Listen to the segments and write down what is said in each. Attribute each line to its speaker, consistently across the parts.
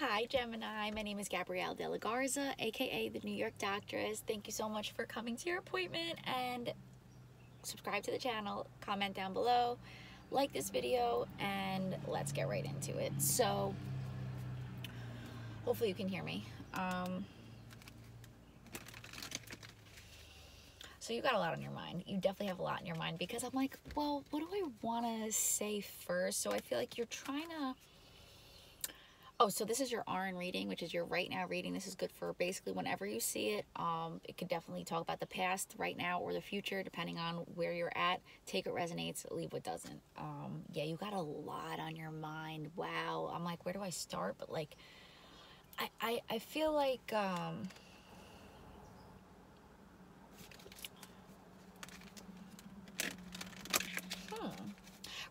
Speaker 1: Hi, Gemini. My name is Gabrielle De La Garza, aka the New York Doctress. Thank you so much for coming to your appointment and subscribe to the channel, comment down below, like this video, and let's get right into it. So, hopefully, you can hear me. Um, so, you got a lot on your mind. You definitely have a lot in your mind because I'm like, well, what do I want to say first? So, I feel like you're trying to Oh, so this is your RN reading, which is your right now reading. This is good for basically whenever you see it. Um, it could definitely talk about the past, right now, or the future, depending on where you're at. Take what resonates, leave what doesn't. Um, yeah, you got a lot on your mind. Wow. I'm like, where do I start? But like, I, I, I feel like, um, hmm.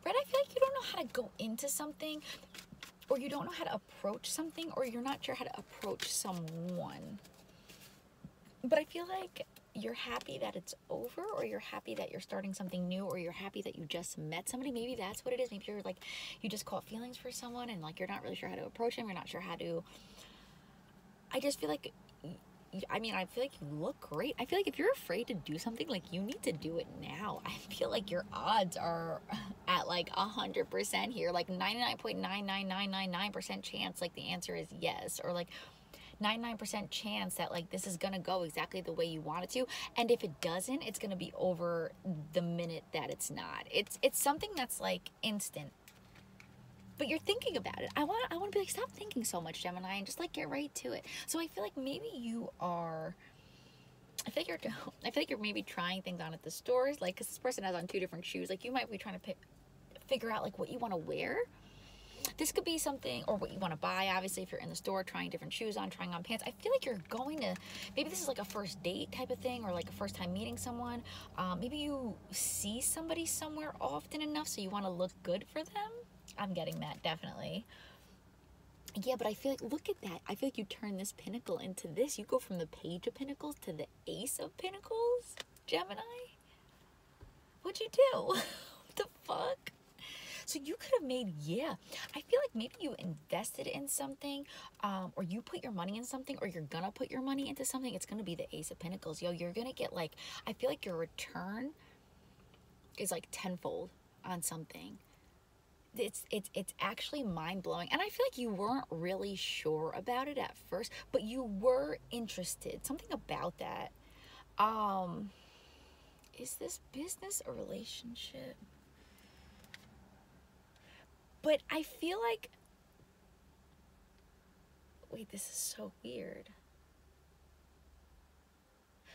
Speaker 1: Right, I feel like you don't know how to go into something or you don't know how to approach something or you're not sure how to approach someone. But I feel like you're happy that it's over or you're happy that you're starting something new or you're happy that you just met somebody. Maybe that's what it is. Maybe you're like, you just caught feelings for someone and like you're not really sure how to approach them. You're not sure how to. I just feel like I mean, I feel like you look great. I feel like if you're afraid to do something, like you need to do it now. I feel like your odds are at like a hundred percent here, like ninety nine point nine nine nine nine nine percent chance. Like the answer is yes, or like 99% chance that like this is gonna go exactly the way you want it to and if it doesn't it's gonna be over the minute that it's not it's it's something that's like instant but you're thinking about it. I want I want to be like stop thinking so much, Gemini, and just like get right to it. So I feel like maybe you are. I feel like you're. I feel like you're maybe trying things on at the stores, like because this person has on two different shoes. Like you might be trying to pick, figure out like what you want to wear. This could be something, or what you want to buy. Obviously, if you're in the store trying different shoes on, trying on pants, I feel like you're going to. Maybe this is like a first date type of thing, or like a first time meeting someone. Um, maybe you see somebody somewhere often enough, so you want to look good for them I'm getting that definitely. Yeah, but I feel like, look at that. I feel like you turn this pentacle into this. You go from the page of pentacles to the ace of pentacles, Gemini. What'd you do? what the fuck? So you could have made, yeah. I feel like maybe you invested in something, um, or you put your money in something, or you're gonna put your money into something. It's gonna be the Ace of Pentacles. Yo, you're gonna get like, I feel like your return is like tenfold on something it's it's it's actually mind-blowing and i feel like you weren't really sure about it at first but you were interested. Something about that um is this business or relationship? But i feel like wait this is so weird.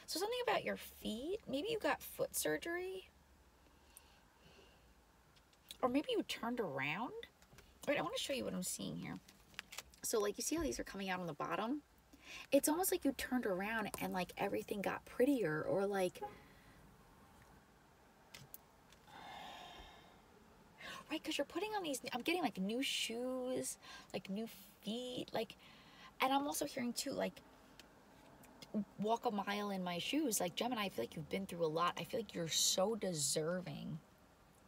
Speaker 1: So something about your feet maybe you got foot surgery or maybe you turned around. Wait, I want to show you what I'm seeing here. So like you see how these are coming out on the bottom? It's almost like you turned around and like everything got prettier or like right because you're putting on these i'm getting like new shoes like new feet like and i'm also hearing too like walk a mile in my shoes like gemini i feel like you've been through a lot i feel like you're so deserving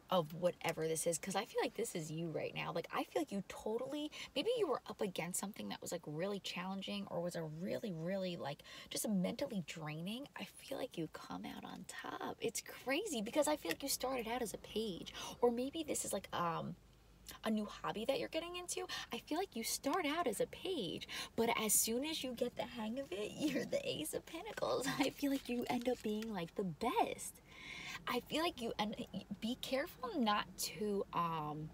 Speaker 1: of whatever this is because I feel like this is you right now. Like I feel like you totally maybe you were up against something that was like really challenging or was a really really like just mentally draining. I feel like you come out on top. It's crazy because I feel like you started out as a page or maybe this is like um a new hobby that you're getting into, I feel like you start out as a page, but as soon as you get the hang of it, you're the ace of pentacles. I feel like you end up being like the best. I feel like you and be careful not to um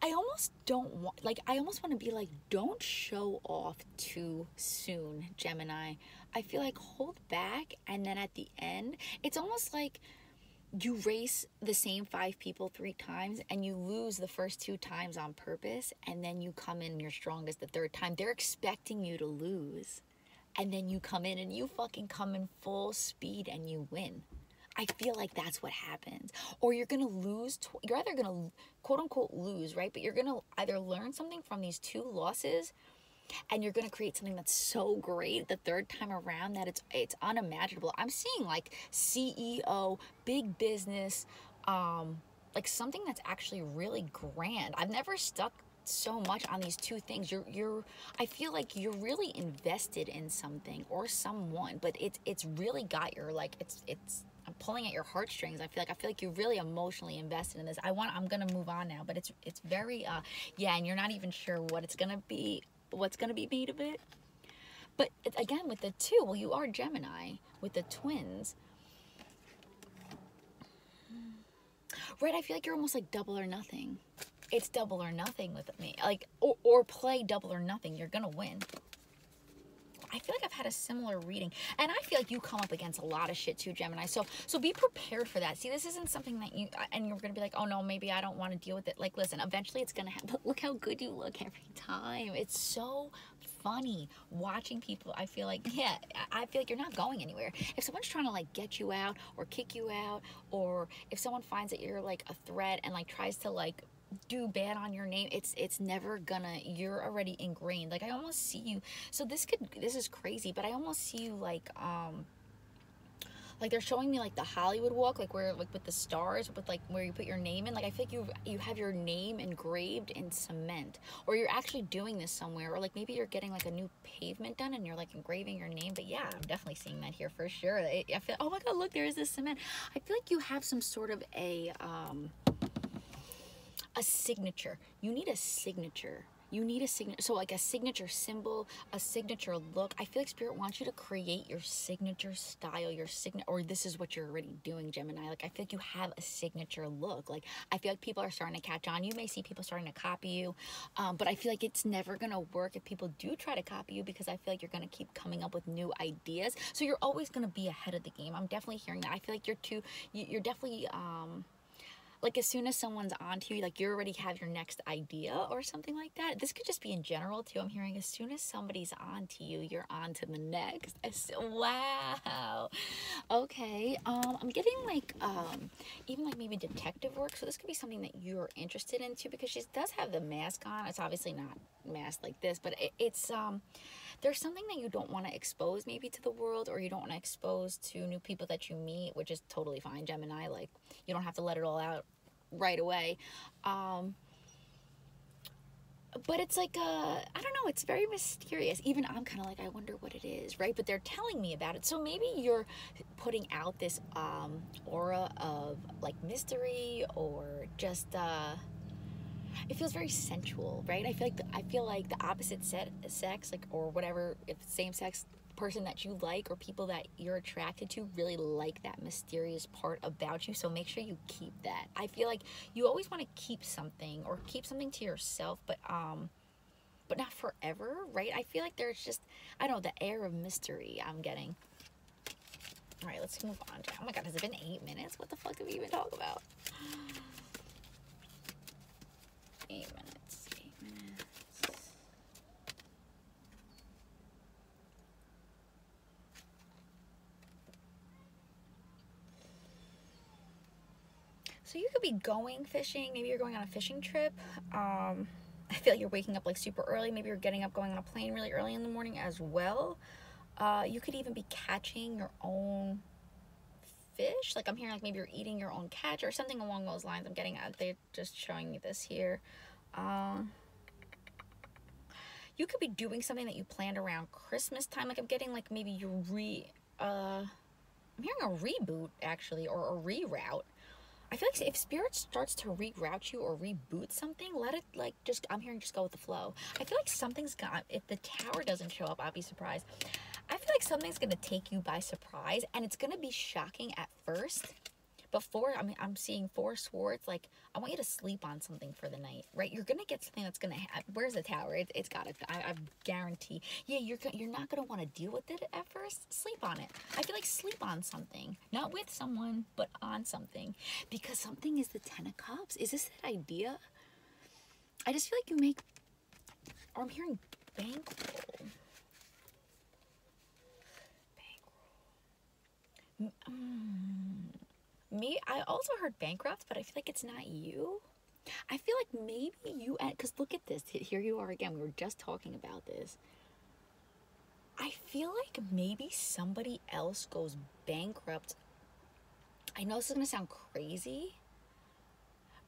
Speaker 1: I almost don't want like I almost want to be like don't show off too soon Gemini. I feel like hold back and then at the end it's almost like you race the same five people three times and you lose the first two times on purpose and then you come in your strongest the third time. They're expecting you to lose and then you come in and you fucking come in full speed and you win. I feel like that's what happens. Or you're going to lose, you're either going to quote unquote lose, right? But you're going to either learn something from these two losses and you're going to create something that's so great the third time around that it's it's unimaginable. I'm seeing like CEO, big business, um like something that's actually really grand. I've never stuck so much on these two things. You're you're I feel like you're really invested in something or someone, but it's it's really got your like it's it's I'm pulling at your heartstrings. I feel like I feel like you're really emotionally invested in this. I want I'm gonna move on now, but it's it's very uh yeah, and you're not even sure what it's gonna be what's gonna be made of it. But again, with the two, well, you are Gemini with the twins. Right, I feel like you're almost like double or nothing. It's double or nothing with me. Like, or, or play double or nothing. You're gonna win. I feel like I've had a similar reading, and I feel like you come up against a lot of shit too, Gemini. So, so be prepared for that. See, this isn't something that you uh, and you're gonna be like, oh no, maybe I don't want to deal with it. Like, listen, eventually it's gonna happen. Look how good you look every time. It's so funny watching people. I feel like, yeah, I feel like you're not going anywhere. If someone's trying to like get you out or kick you out, or if someone finds that you're like a threat and like tries to like do bad on your name it's it's never gonna you're already ingrained like i almost see you so this could this is crazy but i almost see you like um like they're showing me like the Hollywood walk, like where like with the stars, with like where you put your name in. Like I feel like you you have your name engraved in cement, or you're actually doing this somewhere, or like maybe you're getting like a new pavement done and you're like engraving your name. But yeah, I'm definitely seeing that here for sure. I, I feel oh my god, look, there is this cement. I feel like you have some sort of a um a signature. You need a signature. You need a signature. So, like a signature symbol, a signature look. I feel like Spirit wants you to create your signature style, your signature, or this is what you're already doing, Gemini. Like, I feel like you have a signature look. Like, I feel like people are starting to catch on. You may see people starting to copy you, um, but I feel like it's never to work if people do try to copy you because I feel like you're to keep coming up with new ideas. So, you're always to be ahead of the game. I'm definitely hearing that. I feel like you're too, you're definitely, um, like as soon as someone's on to you, like you already have your next idea or something like that. This could just be in general too. I'm hearing as soon as somebody's on to you, you're on to the next. wow. Okay. Um, I'm getting like um even like maybe detective work. So this could be something that you're interested in too because she does have the mask on. It's obviously not masked like this, but it, it's um there's something that you don't want to expose maybe to the world or you don't want to expose to new people that you meet, which is totally fine, Gemini. Like, you don't have to let it all out right away. Um, but it's like uh i don't know it's very mysterious even i'm kind of like i wonder what it is right but they're telling me about it so maybe you're putting out this um aura of like mystery or just uh it feels very sensual, right? I feel like the, I feel like the opposite set, sex, like or whatever, if same sex person that you like or people that you're attracted to really like that mysterious part about you. So make sure you keep that. I feel like you always want to keep something or keep something to yourself, but um but not forever, right? I feel like there's just I don't know, the air of mystery I'm getting. All right, let's move on. Oh my god, has it been 8 minutes? What the fuck did we even talk about? eight minutes, eight minutes. So you could be going fishing. Maybe you're going on a fishing trip. Um, I feel like you're waking up like super early. Maybe you're getting up going on a plane really early in the morning as well. Uh, you could even be catching your own fish. Like I'm hearing like maybe you're eating your own catch or something along those lines. I'm getting at they're just showing me this here. Um, you could be doing something that you planned around Christmas time. Like I'm getting like maybe you re uh I'm hearing a reboot actually or a reroute. I feel like if spirit starts to reroute you or reboot something, let it like just I'm hearing just go with the flow. I feel like something's got if the tower doesn't show up, I'll be surprised. I feel like something's gonna take you by surprise and it's gonna be shocking at first. Before I mean I'm seeing four swords, like I want you to sleep on something for the night, right? You're gonna get something that's gonna have. Where's the tower? It, has got it. I, guarantee. Yeah, you're you're not gonna want to deal with it at first. Sleep on it. I feel like sleep on something, not with someone, but on something, because something is the Ten of Cups. Is this that idea? I just feel like you make, I'm hearing bankroll. Mm, me, I also heard bankrupt, but I feel like it's not you. I feel like maybe you, because look at this. Here you are again. We were just talking about this. I feel like maybe somebody else goes bankrupt. I know this is to sound crazy,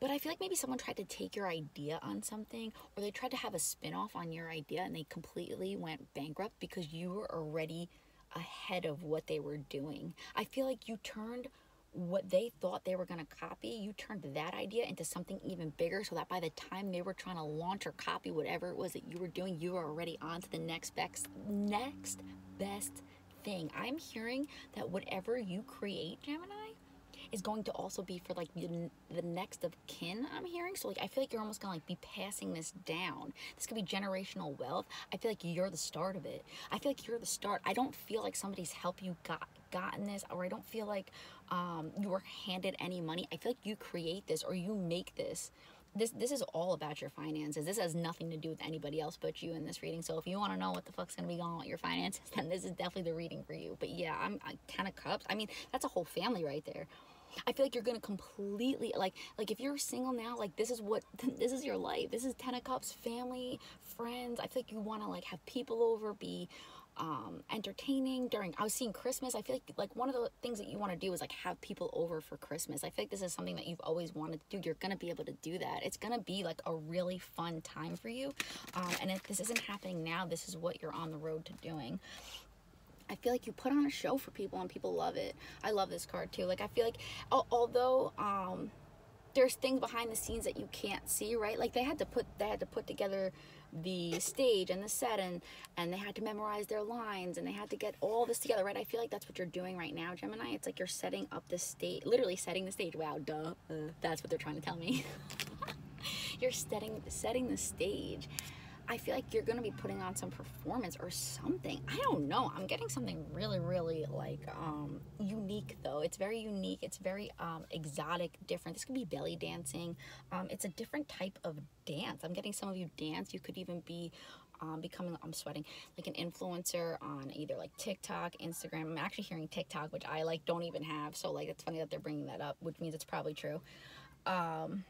Speaker 1: but I feel like maybe someone tried to take your idea on something or they tried to have a spin-off on your idea and they completely went bankrupt because you were already ahead of what they were doing. I feel like you turned what they thought they were going to copy, you turned that idea into something even bigger so that by the time they were trying to launch or copy whatever it was that you were doing, you were already on to the next best next best thing. I'm hearing that whatever you create, Gemini, is going to also be for like the, the next of kin i'm hearing so like i feel like you're almost gonna like be passing this down this could be generational wealth i feel like you're the start of it i feel like you're the start i don't feel like somebody's helped you got gotten this or i don't feel like um, you were handed any money i feel like you create this or you make this this this is all about your finances. This has nothing to do with anybody else but you in this reading. So if you want to know what the fuck's gonna be going on with your finances, then this is definitely the reading for you. But yeah, I'm, I'm Ten of Cups. I mean, that's a whole family right there. I feel like you're gonna completely like like if you're single now, like this is what this is your life. This is Ten of Cups, family, friends. I feel like you want to like have people over, be um, entertaining during. I was seeing Christmas. I feel like like one of the things that you want to do is like have people over for Christmas. I feel like this is something that you've always wanted to do. You're gonna be able to do that. It's gonna be like a really fun time for you. Um, and if this isn't happening now, this is what you're on the road to doing. I feel like you put on a show for people and people love it. I love this card too. Like I feel like although um there's things behind the scenes that you can't see, right? Like they had to put they had to put together the stage and the set and and they had to memorize their lines and they had to get all this together, right? I feel like that's what you're doing right now, Gemini. It's like you're setting up the stage, literally setting the stage. Wow, duh. Uh, that's what they're trying to tell me. you're setting setting the stage I feel like you're gonna be putting on some performance or something. I don't know. I'm getting something really, really like um, unique though. It's very unique. It's very um, exotic, different. This could be belly dancing. Um, it's a different type of dance. I'm getting some of you dance. You could even be um, becoming, I'm sweating, like an influencer on either like TikTok, Instagram. I'm actually hearing TikTok, which I like don't even have. So like it's funny that they're bringing that up, which means it's probably true. Um,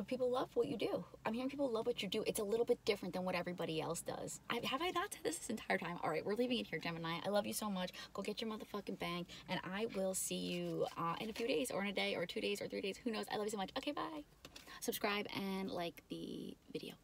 Speaker 1: but people love what you do. I'm hearing people love what you do. It's a little bit different than what everybody else does. I, have I not said this this entire time? All right, we're leaving it here, Gemini. I love you so much. Go get your motherfucking bank, and I will see you uh, in a few days, or in a day, or two days, or three days. Who knows? I love you so much. Okay, bye. Subscribe and like the video.